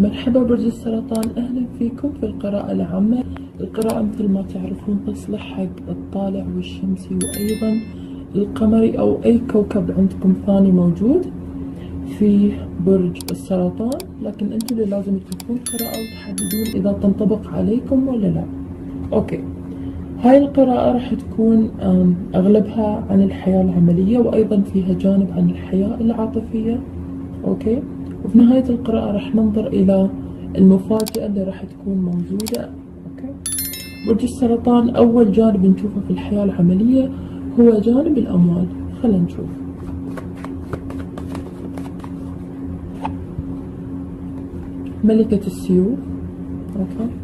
مرحبا برج السرطان. أهلا فيكم في القراءة العامة. القراءة مثل ما تعرفون تصلح حق الطالع والشمسي وأيضا القمري أو أي كوكب عندكم ثاني موجود في برج السرطان. لكن أنتم اللي لازم تشوفون قراءة وتحددون إذا تنطبق عليكم ولا لا. أوكي. هاي القراءة راح تكون أغلبها عن الحياة العملية وأيضا فيها جانب عن الحياة العاطفية. OK. وفي نهاية القراءة راح ننظر إلى المفاجأة اللي راح تكون موجودة. OK. برج السرطان أول جانب نشوفه في الحياة العملية هو جانب الأموال. خلينا نشوف. ملكة السيوف. OK.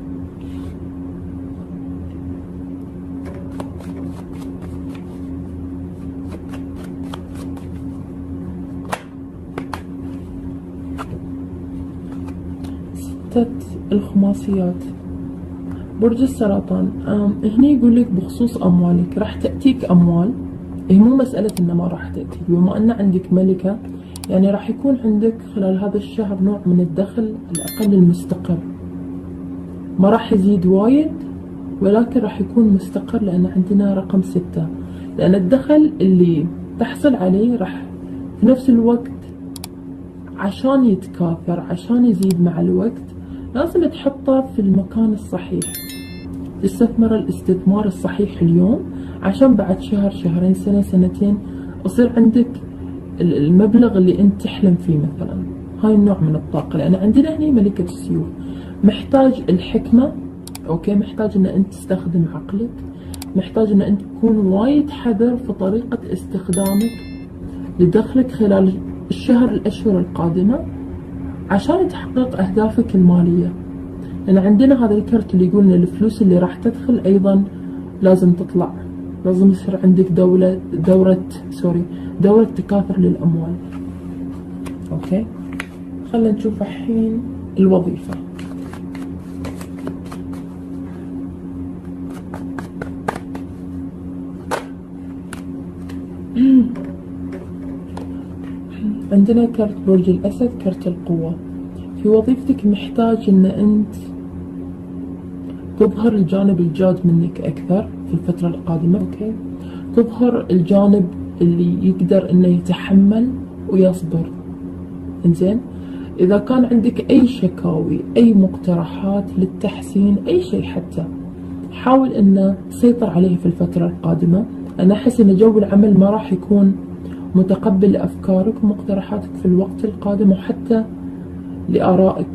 ستة الخماسيات. برج السرطان هني يقول لك بخصوص أموالك راح تأتيك أموال. هي مو مسألة إنه ما راح تأتيك بما أن عندك ملكة يعني راح يكون عندك خلال هذا الشهر نوع من الدخل الأقل المستقر. ما راح يزيد وايد ولكن راح يكون مستقر لأن عندنا رقم ستة. لأن الدخل اللي تحصل عليه راح في نفس الوقت عشان يتكاثر عشان يزيد مع الوقت لازم تحطه في المكان الصحيح. تستثمر الاستثمار الصحيح اليوم عشان بعد شهر شهرين سنة سنتين يصير عندك المبلغ اللي انت تحلم فيه مثلا. هاي النوع من الطاقة. لأن عندنا هنا ملكة السيوف. محتاج الحكمة أوكي؟ محتاج أن أنت تستخدم عقلك. محتاج أن أنت تكون وايد حذر في طريقة استخدامك لدخلك خلال الشهر الأشهر القادمة. عشان تحقق أهدافك المالية. لأن عندنا هذا الكرت اللي يقول الفلوس اللي راح تدخل أيضا لازم تطلع. لازم يصير عندك دولة دورة sorry دورة تكاثر للأموال. OK؟ خلينا نشوف الحين الوظيفة. عندنا كرت برج الأسد كرت القوة. في وظيفتك محتاج إن أنت تظهر الجانب الجاد منك أكثر في الفترة القادمة. أوكي. تظهر الجانب اللي يقدر إنه يتحمل ويصبر. إنزين. إذا كان عندك أي شكاوي أي مقترحات للتحسين أي شيء حتى حاول إنه تسيطر عليه في الفترة القادمة. أنا أحس إن جو العمل ما راح يكون متقبل لأفكارك ومقترحاتك في الوقت القادم وحتى لآرائك.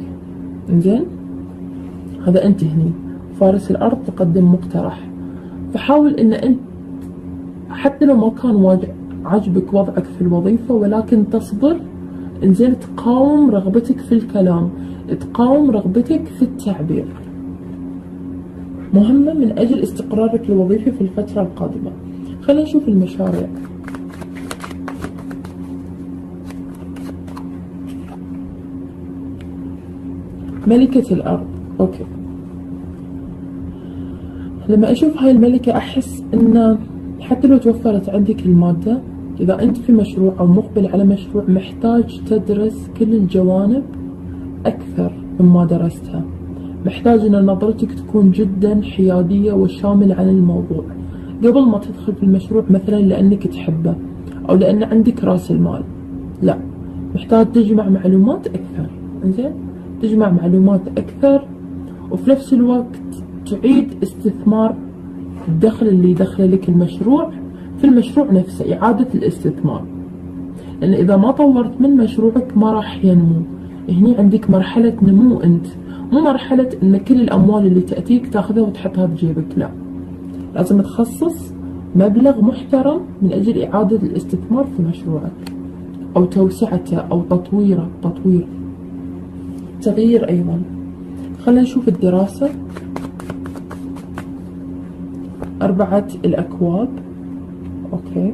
إنزين؟ هذا أنت هني. فارس الأرض تقدم مقترح. فحاول أن أنت حتى لو ما كان عجبك وضعك في الوظيفة ولكن تصبر. إنزين تقاوم رغبتك في الكلام. تقاوم رغبتك في التعبير. مهمة من أجل استقرارك الوظيفي في الفترة القادمة. خلينا نشوف المشاريع. ملكة الأرض. أوكي. لما أشوف هاي الملكة أحس إن حتى لو توفرت عندك المادة إذا أنت في مشروع أو مقبل على مشروع محتاج تدرس كل الجوانب أكثر مما درستها. محتاج أن نظرتك تكون جدا حيادية وشاملة عن الموضوع. قبل ما تدخل في المشروع مثلا لأنك تحبه أو لأن عندك رأس المال. لا محتاج تجمع معلومات أكثر. إنزين؟ تجمع معلومات أكثر وفي نفس الوقت تعيد استثمار الدخل اللي دخل لك المشروع في المشروع نفسه إعادة الاستثمار. لأن إذا ما طورت من مشروعك ما راح ينمو. هني عندك مرحلة نمو أنت مو مرحلة أن كل الأموال اللي تأتيك تاخذها وتحطها بجيبك لا. لازم تخصص مبلغ محترم من أجل إعادة الاستثمار في مشروعك أو توسعته أو تطويره تطوير تغيير أيضا. خلينا نشوف الدراسة. أربعة الأكواب. أوكي.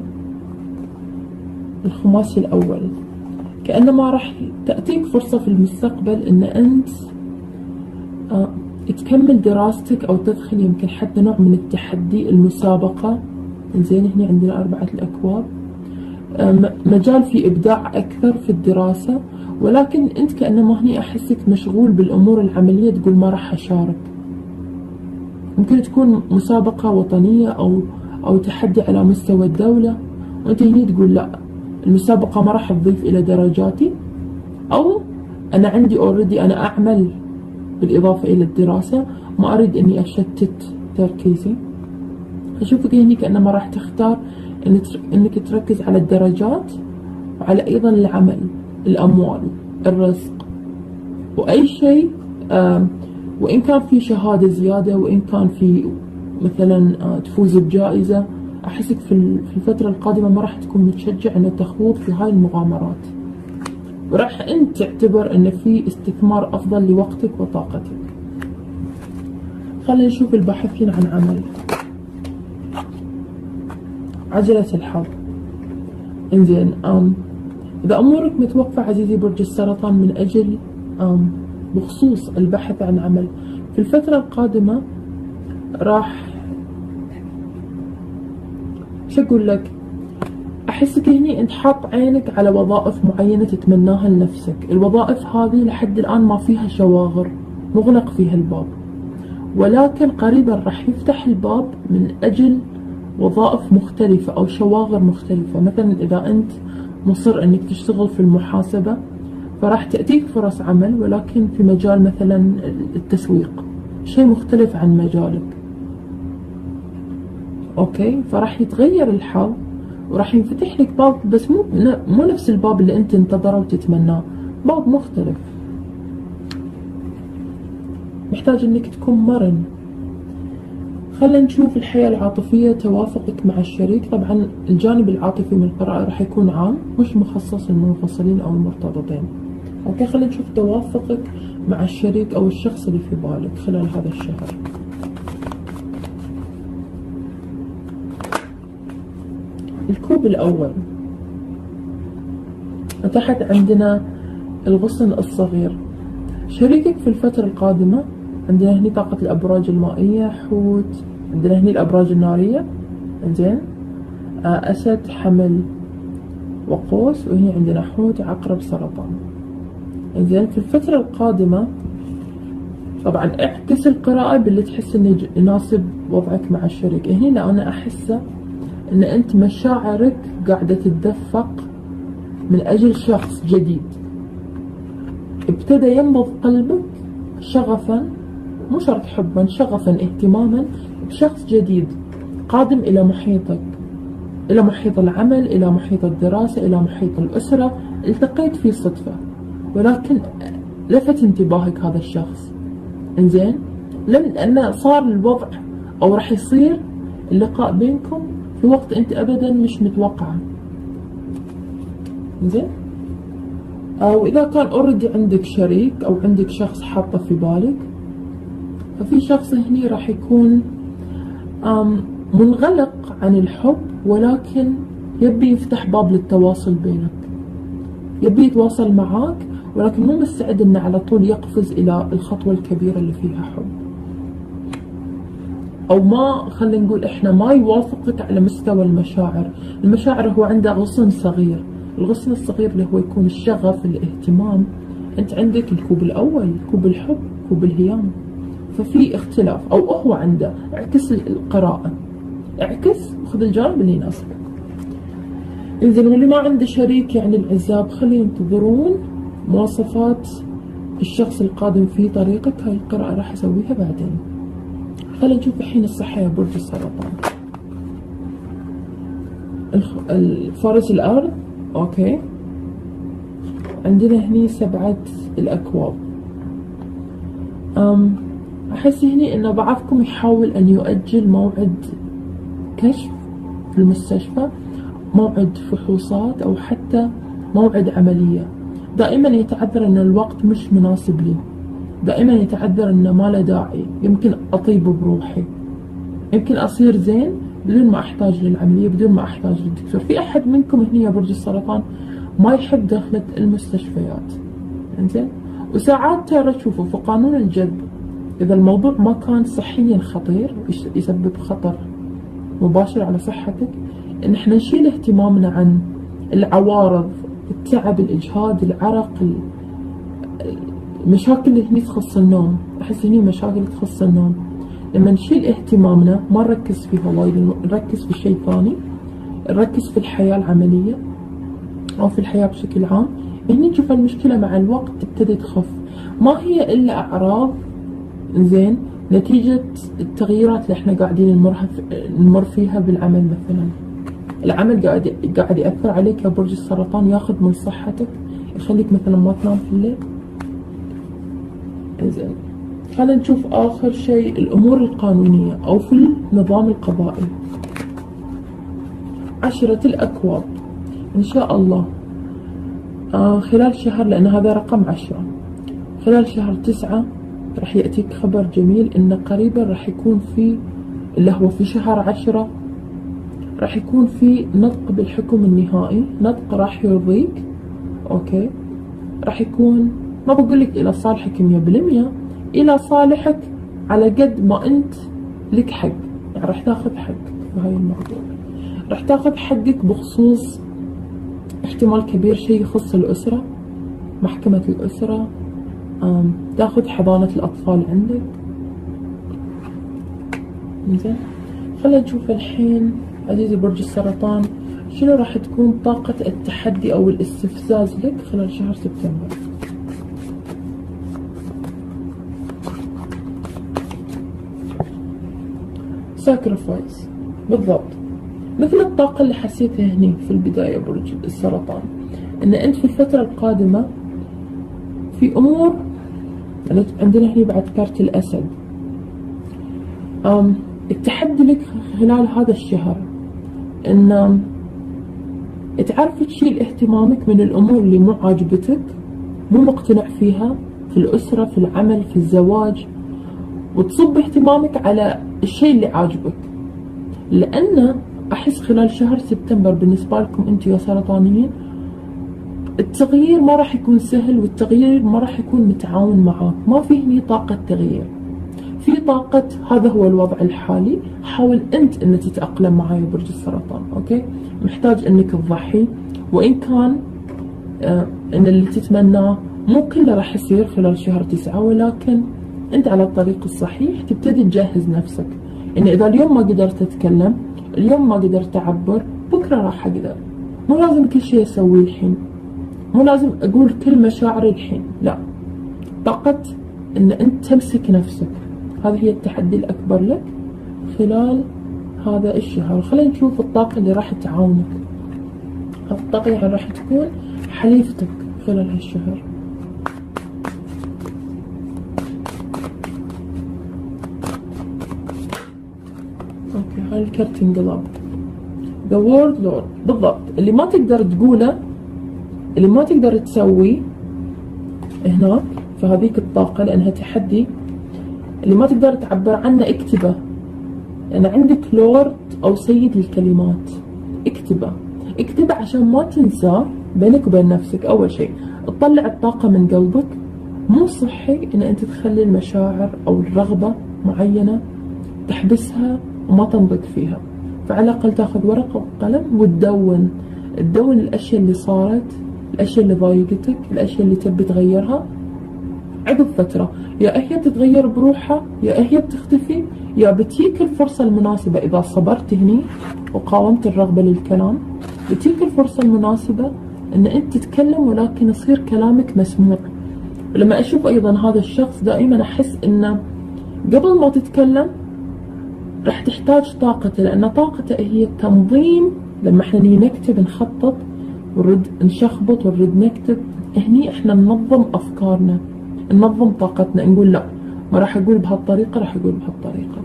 الخماسي الأول. كأنما راح تأتيك فرصة في المستقبل أن أنت آه تكمل دراستك أو تدخل يمكن حتى نوع من التحدي المسابقة. زين هنا عندنا أربعة الأكواب. آه مجال في إبداع أكثر في الدراسة. ولكن أنت كأنما هني أحسك مشغول بالأمور العملية تقول ما راح أشارك. ممكن تكون مسابقة وطنية أو أو تحدي على مستوى الدولة. وأنت هني تقول لا المسابقة ما راح تضيف إلى درجاتي. أو أنا عندي اوريدي أنا أعمل بالإضافة إلى الدراسة ما أريد إني أشتت تركيزي. أشوفك هني كأنما راح تختار إنك تركز على الدرجات وعلى أيضا العمل. الأموال الرزق وأي شيء وإن كان في شهادة زيادة وإن كان في مثلا آه، تفوز بجائزة أحسك في الفترة القادمة ما راح تكون متشجع أن تخوض في هاي المغامرات. وراح أنت تعتبر أن في استثمار أفضل لوقتك وطاقتك. خلينا نشوف الباحثين عن عمل. عجلة الحظ. إنزين أم إذا أمورك متوقفة عزيزي برج السرطان من أجل بخصوص البحث عن عمل. في الفترة القادمة راح شو أقول لك. أحسك هني أنت حاط عينك على وظائف معينة تتمناها لنفسك. الوظائف هذه لحد الآن ما فيها شواغر مغلق فيها الباب. ولكن قريبا راح يفتح الباب من أجل وظائف مختلفة أو شواغر مختلفة. مثلا إذا أنت مصر أنك تشتغل في المحاسبة فراح تأتيك فرص عمل ولكن في مجال مثلا التسويق. شيء مختلف عن مجالك. أوكي؟ فراح يتغير الحظ وراح ينفتح لك باب بس مو مو نفس الباب اللي أنت انتظره وتتمناه. باب مختلف. محتاج أنك تكون مرن. خلينا نشوف الحياة العاطفية توافقك مع الشريك. طبعا الجانب العاطفي من القراءة راح يكون عام مش مخصص للمنفصلين أو المرتبطين. أوكي خلينا نشوف توافقك مع الشريك أو الشخص اللي في بالك خلال هذا الشهر. الكوب الأول. تحت عندنا الغصن الصغير. شريكك في الفترة القادمة عندنا هني طاقة الأبراج المائية حوت. عندنا هني الأبراج النارية. إنزين. آه، أسد حمل وقوس. وهنا عندنا حوت عقرب سرطان. إنزين. في الفترة القادمة طبعا اعكس القراءة باللي تحس إنه يناسب وضعك مع الشريك. هنا لا أنا أحسه إن أنت مشاعرك قاعدة تتدفق من أجل شخص جديد. ابتدى ينبض قلبك شغفا مو شرط حبا شغفا اهتماما بشخص جديد قادم إلى محيطك إلى محيط العمل إلى محيط الدراسة إلى محيط الأسرة التقيت فيه صدفة. ولكن لفت انتباهك هذا الشخص. إنزين لأن صار الوضع أو راح يصير اللقاء بينكم في وقت أنت أبدا مش متوقعه زين أو إذا كان اوريدي عندك شريك أو عندك شخص حاطه في بالك ففي شخص هني راح يكون منغلق عن الحب ولكن يبي يفتح باب للتواصل بينك. يبي يتواصل معاك ولكن مو مستعد إنه على طول يقفز إلى الخطوة الكبيرة اللي فيها حب. أو ما خلينا نقول إحنا ما يوافقك على مستوى المشاعر. المشاعر هو عنده غصن صغير. الغصن الصغير اللي هو يكون الشغف الاهتمام. أنت عندك الكوب الأول كوب الحب كوب الهيام. ففي اختلاف أو هو عنده. اعكس القراءة. اعكس. خذ الجانب اللي يناسبك. إنزين واللي ما عنده شريك يعني العزاب خليه ينتظرون مواصفات الشخص القادم في طريقك هاي القراءة راح أسويها بعدين. خلينا نشوف الحين الصحة يا برج السرطان. الفارس الأرض أوكي. عندنا هني سبعة الأكواب. أم أحس هني إن بعضكم يحاول أن يؤجل موعد كشف في المستشفى موعد فحوصات أو حتى موعد عملية. دائما يتعذر أن الوقت مش مناسب لي. دائما يتعذر أنه ما له داعي. يمكن أطيب بروحي. يمكن أصير زين بدون ما أحتاج للعملية بدون ما أحتاج للدكتور. في أحد منكم هنا يا برج السرطان ما يحب دخلة المستشفيات؟ أنزين؟ وساعات ترى تشوفوا في قانون الجذب إذا الموضوع ما كان صحيا خطير يسبب خطر مباشر على صحتك. إن إحنا نشيل اهتمامنا عن العوارض التعب الإجهاد العرق المشاكل اللي هني تخص النوم. أحس هني مشاكل تخص النوم. لما نشيل اهتمامنا ما نركز فيها وايد نركز في شيء ثاني نركز في الحياة العملية أو في الحياة بشكل عام. هني نشوف المشكلة مع الوقت تبتدي تخف. ما هي إلا أعراض زين. نتيجة التغييرات اللي إحنا قاعدين نمر فيها بالعمل مثلا. العمل قاعد قاعد يأثر عليك يا برج السرطان ياخذ من صحتك يخليك مثلا ما تنام في الليل. زين. خلينا نشوف آخر شيء الأمور القانونية أو في النظام القضائي. عشرة الأكواب. إن شاء الله. آه خلال شهر لأن هذا رقم عشرة. خلال شهر تسعة راح يأتيك خبر جميل إن قريبا راح يكون في اللي هو في شهر عشرة راح يكون في نطق بالحكم النهائي نطق راح يرضيك أوكي؟ راح يكون ما بقول لك إلى صالحك مية بالمية إلى صالحك على قد ما أنت لك حق يعني راح تاخذ حقك بهاي الموضوع. راح تاخذ حقك بخصوص احتمال كبير شيء يخص الأسرة محكمة الأسرة تأخذ حضانة الأطفال عندك. زين خلينا نشوف الحين عزيزي برج السرطان شنو راح تكون طاقة التحدي أو الاستفزاز لك خلال شهر سبتمبر؟ Sacrifice. بالضبط. مثل الطاقة اللي حسيتها هني في البداية برج السرطان إن أنت في الفترة القادمة في أمور عندنا هني بعد كارت الأسد. أم التحدي لك خلال هذا الشهر إن تعرف تشيل اهتمامك من الأمور اللي مو عاجبتك مو مقتنع فيها في الأسرة في العمل في الزواج وتصب اهتمامك على الشيء اللي عاجبك. لأن أحس خلال شهر سبتمبر بالنسبة لكم أنت يا سرطانيين التغيير ما راح يكون سهل والتغيير ما راح يكون متعاون معاك ما في هني طاقة تغيير. في طاقة هذا هو الوضع الحالي. حاول أنت أن تتأقلم معاي برج السرطان أوكي؟ محتاج أنك تضحي. وإن كان آه أن اللي تتمناه مو كله راح يصير خلال شهر تسعة ولكن أنت على الطريق الصحيح تبتدي تجهز نفسك. يعني إذا اليوم ما قدرت أتكلم اليوم ما قدرت أعبر بكرة راح أقدر. مو لازم كل شيء أسويه الحين. مو لازم أقول كل مشاعري الحين لا. طاقة إن أنت تمسك نفسك. هذا هي التحدي الأكبر لك خلال هذا الشهر. خلينا نشوف الطاقة اللي راح تعاونك. الطاقة يعني راح تكون حليفتك خلال هالشهر. هاي الكرت انقلب ذا وورد لورد. بالضبط. اللي ما تقدر تقوله اللي ما تقدر تسويه هناك في هذيك الطاقة لأنها تحدي اللي ما تقدر تعبر عنه اكتبه. لأن يعني عندك لورد أو سيد الكلمات اكتبه. اكتبه عشان ما تنساه بينك وبين نفسك. أول شيء تطلع الطاقة من قلبك. مو صحي إن أنت تخلي المشاعر أو الرغبة معينة تحبسها وما تنضج فيها. فعلى الأقل تاخذ ورقة وقلم وتدون. تدون الأشياء اللي صارت الأشياء اللي ضايقتك الأشياء اللي تبي تغيرها. عقب فترة يا هي بتتغير بروحها يا هي بتختفي يا بتجيك الفرصة المناسبة. إذا صبرت هني وقاومت الرغبة للكلام بتجيك الفرصة المناسبة أن أنت تتكلم ولكن يصير كلامك مسموع. ولما أشوف أيضا هذا الشخص دائما أحس أنه قبل ما تتكلم راح تحتاج طاقته لأن طاقته هي التنظيم. لما إحنا نكتب نخطط ونرد نشخبط ونرد نكتب. هني إحنا ننظم أفكارنا ننظم طاقتنا. نقول لا ما راح أقول بهالطريقة راح أقول بهالطريقة.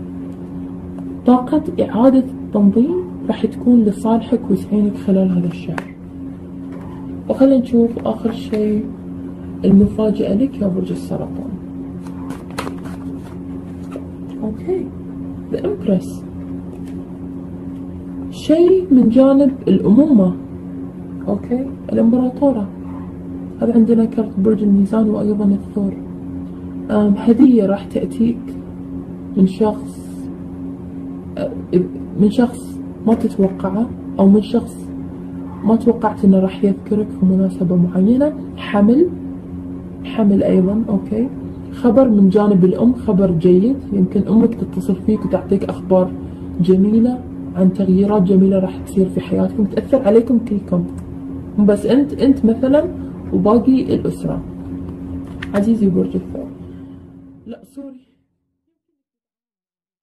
طاقة إعادة التنظيم راح تكون لصالحك وتعينك خلال هذا الشهر. وخلينا نشوف آخر شيء المفاجأة لك يا برج السرطان. أوكي الإمبرس شيء من جانب الأمومة. OK؟ الإمبراطورة. هذا عندنا كرت برج الميزان وأيضا الثور. هدية راح تأتيك من شخص من شخص ما تتوقعه أو من شخص ما توقعت إنه راح يذكرك في مناسبة معينة. حمل حمل أيضا OK. خبر من جانب الأم خبر جيد. يمكن أمك تتصل فيك وتعطيك أخبار جميلة عن تغييرات جميلة راح تصير في حياتكم تأثر عليكم كلكم. بس انت انت مثلا وباقي الأسرة. عزيزي برج الثور لا سوري.